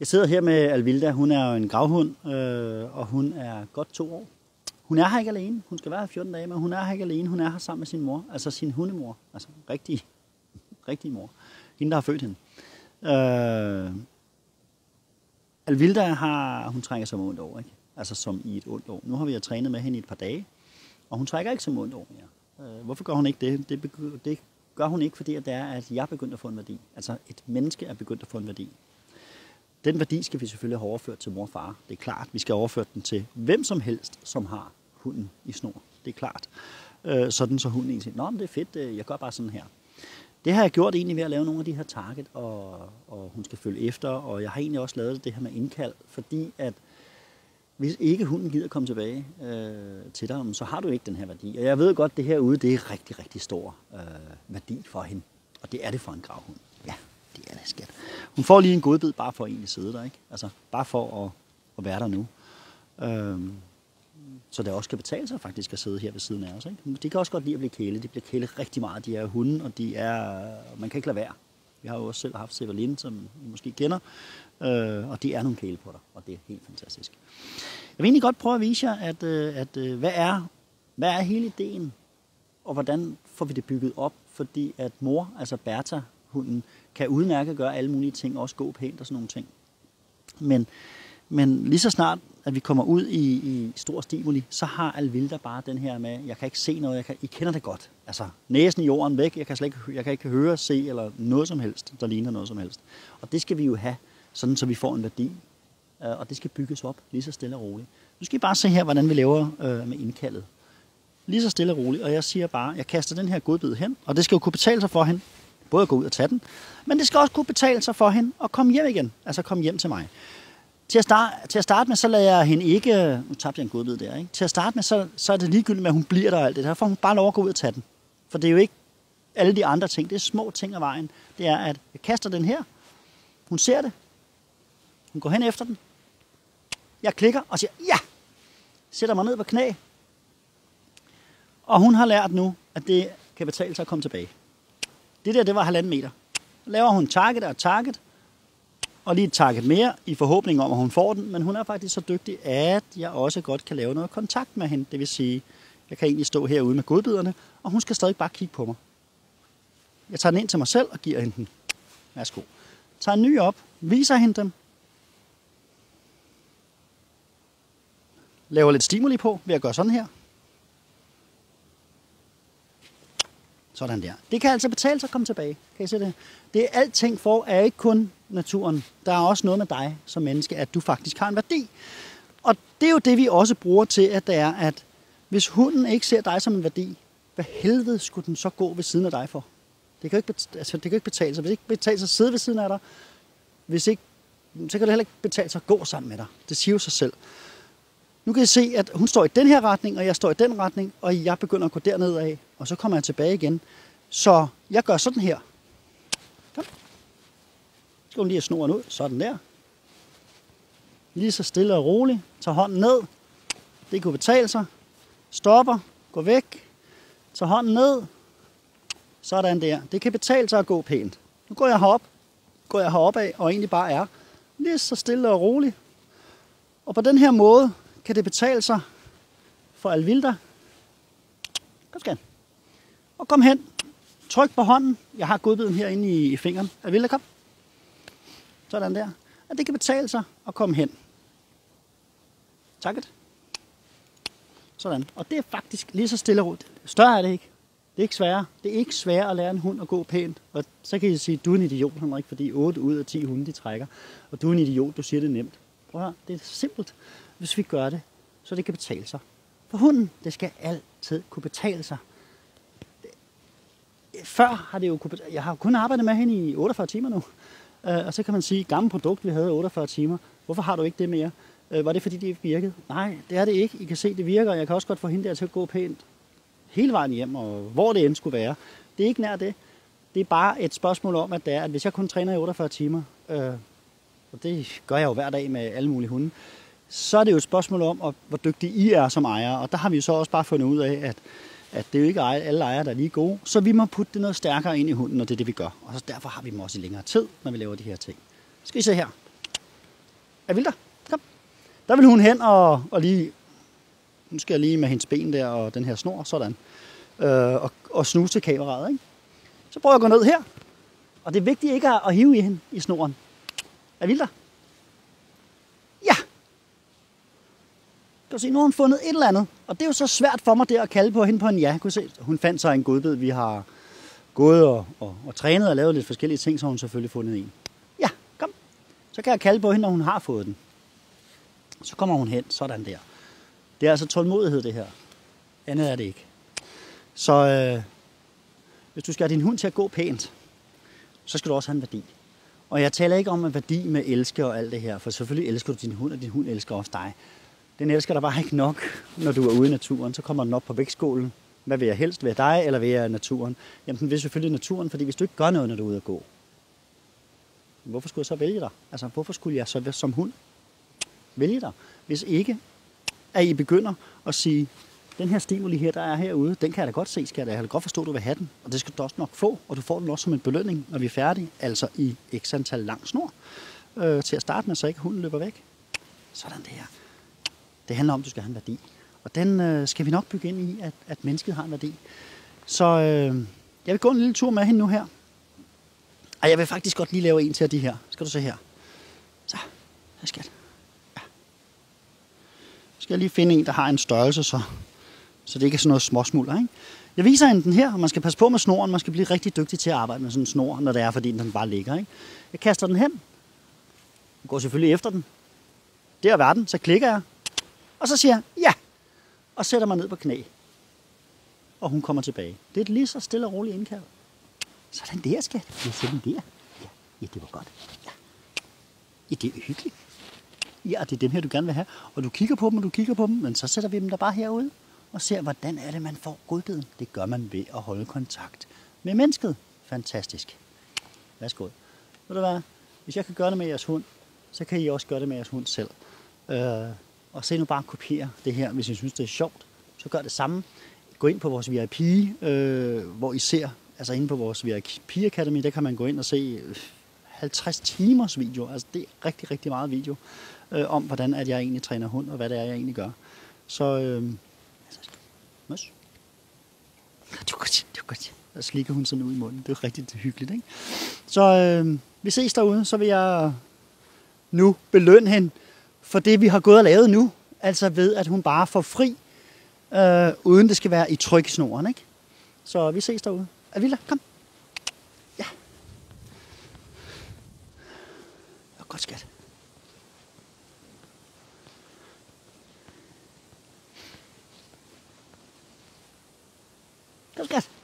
Jeg sidder her med Alvilda. Hun er jo en gravhund, øh, og hun er godt to år. Hun er her ikke alene. Hun skal være her 14 dage, men hun er her ikke alene. Hun er her sammen med sin mor, altså sin hundemor. Altså rigtig, rigtig mor. Hende, der har født hende. Øh, Alvilda har, hun trænger som ondt over, ikke? Altså som i et ondt år. Nu har vi jo trænet med hende i et par dage, og hun trækker ikke som ondt år mere. Øh, hvorfor gør hun ikke det? Det, det gør hun ikke, fordi det er, at jeg er begyndt at få en værdi. Altså et menneske er begyndt at få en værdi. Den værdi skal vi selvfølgelig have overført til mor og far. Det er klart. Vi skal overføre den til hvem som helst, som har hunden i snor. Det er klart. Øh, sådan så hunden egentlig siger, Nå, men det er fedt, øh, jeg gør bare sådan her. Det har jeg gjort egentlig ved at lave nogle af de her target, og, og hun skal følge efter, og jeg har egentlig også lavet det her med indkald, fordi at hvis ikke hunden gider komme tilbage øh, til dig, så har du ikke den her værdi. Og jeg ved godt, at det herude, det er rigtig, rigtig stor øh, værdi for hende. Og det er det for en gravhund. Ja, det er det, skat. Hun får lige en godbid bare for at egentlig sidde der, ikke? Altså, bare for at, at være der nu. Øhm, så det også kan betale sig faktisk at sidde her ved siden af os. Ikke? De kan også godt lide at blive kælet. De bliver kælet rigtig meget. De er hunde, og de er, man kan ikke lade være. Vi har jo også selv haft Severlin, som I måske kender, øh, og det er nogle kæle på dig, og det er helt fantastisk. Jeg vil egentlig godt prøve at vise jer, at, øh, at, at hvad, er, hvad er hele ideen, og hvordan får vi det bygget op, fordi at mor, altså Bertha, hunden, kan udmærket gøre alle mulige ting, også gå pænt og sådan nogle ting. Men, men lige så snart at vi kommer ud i, i stor stimuli, så har Alvilda bare den her med, jeg kan ikke se noget, jeg kan, I kender det godt. Altså næsen i jorden væk, jeg kan slet ikke, jeg kan ikke høre, se eller noget som helst, der ligner noget som helst. Og det skal vi jo have, sådan så vi får en værdi. Øh, og det skal bygges op lige så stille og roligt. Nu skal I bare se her, hvordan vi laver øh, med indkaldet. Lige så stille og roligt, og jeg siger bare, jeg kaster den her godbid hen, og det skal jo kunne betale sig for hende, både at gå ud og tage den, men det skal også kunne betale sig for hende at komme hjem igen, altså komme hjem til mig. Til at, starte, til at starte med, så lader jeg hende ikke... Nu tabte jeg en godbid der, ikke? Til at starte med, så, så er det ligegyldigt med, at hun bliver der og alt det der. får hun bare lov at gå ud og tage den. For det er jo ikke alle de andre ting. Det er små ting af vejen. Det er, at jeg kaster den her. Hun ser det. Hun går hen efter den. Jeg klikker og siger, ja! Sætter mig ned på knæ. Og hun har lært nu, at det kan betale sig at komme tilbage. Det der, det var halvanden meter. Så laver hun target og target, og lige et target mere i forhåbning om, at hun får den, men hun er faktisk så dygtig, at jeg også godt kan lave noget kontakt med hende. Det vil sige, jeg kan egentlig stå herude med godbiderne, og hun skal stadig bare kigge på mig. Jeg tager den ind til mig selv og giver hende den. Værsgo. Tager en ny op, viser hende dem. Laver lidt stimuli på ved at gøre sådan her. Sådan der. Det kan altså betale sig at komme tilbage. Kan I se det? Det er alting for, er ikke kun naturen. Der er også noget med dig som menneske, at du faktisk har en værdi. Og det er jo det, vi også bruger til, at det er, at hvis hunden ikke ser dig som en værdi, hvad helvede skulle den så gå ved siden af dig for? Det kan jo ikke, altså, det kan ikke betale sig. Hvis det ikke betale sig at sidde ved siden af dig, hvis ikke, så kan det heller ikke betale sig at gå sammen med dig. Det siger jo sig selv. Nu kan I se, at hun står i den her retning, og jeg står i den retning, og jeg begynder at gå derned af, og så kommer jeg tilbage igen. Så jeg gør sådan her. Kom. Så skal hun lige have snoren ud. Sådan der. Lige så stille og roligt. Tag hånden ned. Det kunne betale sig. Stopper. Gå væk. Tag hånden ned. Sådan der. Det kan betale sig at gå pænt. Nu går jeg herop. Går jeg herop af, og egentlig bare er lige så stille og roligt. Og på den her måde kan det betale sig for Alvilda. Kom skal Og kom hen. Tryk på hånden. Jeg har godbiden herinde i, i fingeren. Alvilda, kom. Sådan der. At det kan betale sig at komme hen. Takket. Sådan. Og det er faktisk lige så stille og roligt. Større er det ikke. Det er ikke sværere. Det er ikke sværere at lære en hund at gå pænt. Og så kan I sige, at du er en idiot, Henrik, fordi 8 ud af 10 hunde, de trækker. Og du er en idiot, du siger det nemt. Prøv at høre, det er simpelt, hvis vi gør det, så det kan betale sig. For hunden, det skal altid kunne betale sig. Før har det jo kunne betale. Jeg har kun arbejdet med hende i 48 timer nu. Øh, og så kan man sige, gammel produkt, vi havde 48 timer. Hvorfor har du ikke det mere? Øh, var det fordi, det ikke virkede? Nej, det er det ikke. I kan se, det virker. Jeg kan også godt få hende der til at gå pænt hele vejen hjem, og hvor det end skulle være. Det er ikke nær det. Det er bare et spørgsmål om, at, det er, at hvis jeg kun træner i 48 timer, øh, og det gør jeg jo hver dag med alle mulige hunde, så er det jo et spørgsmål om, hvor dygtige I er som ejer. Og der har vi jo så også bare fundet ud af, at, at det er jo ikke alle ejere, der er lige gode. Så vi må putte det noget stærkere ind i hunden, og det er det, vi gør. Og så derfor har vi dem også i længere tid, når vi laver de her ting. Skal I se her. Er der? Kom. Der vil hun hen og, og lige... Nu skal jeg lige med hendes ben der og den her snor, sådan. Øh, og, og snuse til kameraet, ikke? Så prøver jeg at gå ned her. Og det er vigtigt ikke at, hive i hende i snoren. Er der? Ja og se, nu har hun fundet et eller andet. Og det er jo så svært for mig der at kalde på hende på en ja. Kunne se, hun fandt sig en godbid. Vi har gået og, og, og trænet og lavet lidt forskellige ting, så har hun selvfølgelig fundet en. Ja, kom. Så kan jeg kalde på hende, når hun har fået den. Så kommer hun hen, sådan der. Det er altså tålmodighed, det her. Andet er det ikke. Så øh, hvis du skal have din hund til at gå pænt, så skal du også have en værdi. Og jeg taler ikke om en værdi med elske og alt det her, for selvfølgelig elsker du din hund, og din hund elsker også dig. Den elsker dig bare ikke nok, når du er ude i naturen. Så kommer den op på vægtskålen. Hvad vil jeg helst? Vil jeg dig, eller vil jeg naturen? Jamen, den vil selvfølgelig naturen, fordi hvis du ikke gør noget, når du er ude at gå, hvorfor skulle jeg så vælge dig? Altså, hvorfor skulle jeg så som hund vælge dig? Hvis ikke, at I begynder at sige, den her stimuli her, der er herude, den kan jeg da godt se, skal jeg da. Jeg kan godt forstå, at du vil have den. Og det skal du også nok få, og du får den også som en belønning, når vi er færdige. Altså i x antal lang snor øh, til at starte med, så ikke hunden løber væk. Sådan det her. Det handler om, at du skal have en værdi. Og den øh, skal vi nok bygge ind i, at, at mennesket har en værdi. Så øh, jeg vil gå en lille tur med hende nu her. Og jeg vil faktisk godt lige lave en til af de her. Skal du se her. Så, her skal ja. skal jeg lige finde en, der har en størrelse, så så det ikke er sådan noget småsmulder. Ikke? Jeg viser hende den her, og man skal passe på med snoren. Man skal blive rigtig dygtig til at arbejde med sådan en snor, når det er, fordi den bare ligger. Ikke? Jeg kaster den hen. Jeg går selvfølgelig efter den. Der er verden, så klikker jeg. Og så siger jeg, ja. Og sætter mig ned på knæ. Og hun kommer tilbage. Det er et lige så stille og roligt indkald. Sådan der, skal jeg. sætter den der. Ja, ja, det var godt. Ja. ja, det er hyggeligt. Ja, det er dem her, du gerne vil have. Og du kigger på dem, og du kigger på dem, men så sætter vi dem der bare herude og ser, hvordan er det, man får godbiden. Det gør man ved at holde kontakt med mennesket. Fantastisk. Værsgo. Ved du hvad? Hvis jeg kan gøre det med jeres hund, så kan I også gøre det med jeres hund selv. Øh, og se nu bare kopiere det her, hvis I synes, det er sjovt. Så gør det samme. Gå ind på vores VIP, øh, hvor I ser, altså inde på vores VIP Academy, der kan man gå ind og se 50 timers video. Altså det er rigtig, rigtig meget video øh, om, hvordan at jeg egentlig træner hund, og hvad det er, jeg egentlig gør. Så øh, Møs. Det var godt, det var godt. Der slikker hun sådan ud i munden. Det er rigtig hyggeligt, ikke? Så øh, vi ses derude, så vil jeg nu belønne hende for det, vi har gået og lavet nu. Altså ved, at hun bare får fri, øh, uden det skal være i tryk snoren, ikke? Så vi ses derude. Avila, kom. Ja. Det godt, skat. Godt.